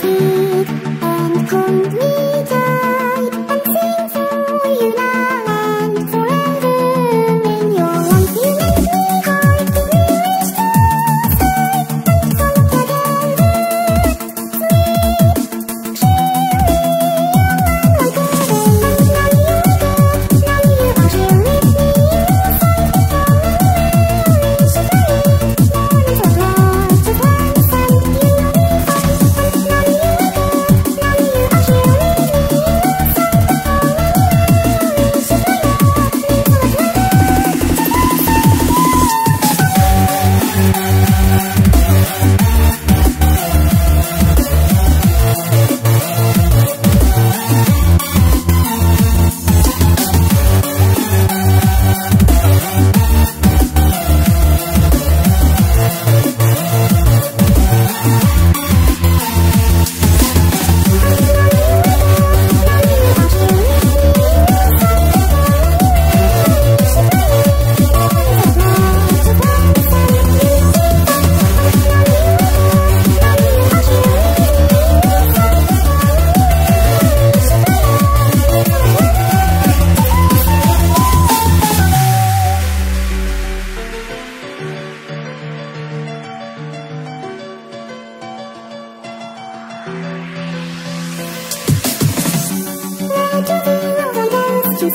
Cause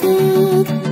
music